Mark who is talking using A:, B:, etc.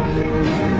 A: Música